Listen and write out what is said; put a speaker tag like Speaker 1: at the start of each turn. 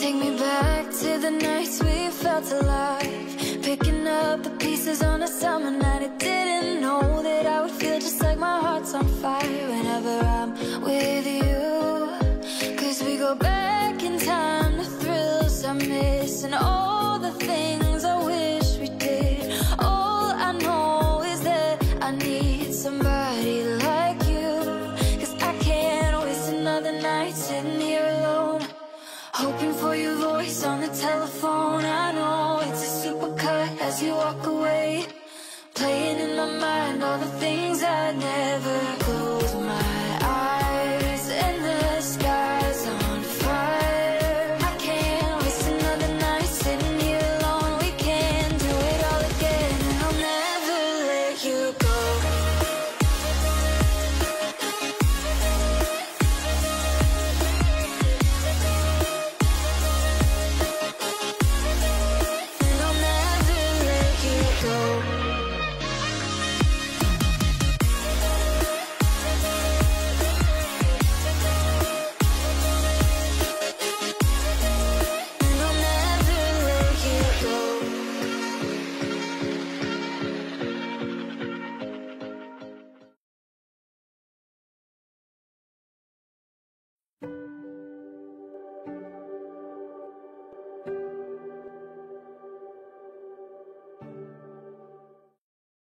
Speaker 1: Take me back to the nights we felt alive. Picking up the pieces on a summer night. I didn't know that I would feel just like my heart's on fire Whenever I'm with you. Cause we go back in time, the thrills I miss And all the things I wish we did. All I know is that I need somebody like you. Cause I can't waste another night sitting here Hoping for your voice on the telephone. I know it's a supercut as you walk away. Playing in my mind all the things I never